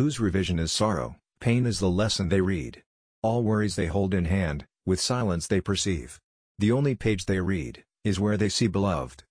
Whose revision is sorrow, pain is the lesson they read. All worries they hold in hand, with silence they perceive. The only page they read, is where they see beloved.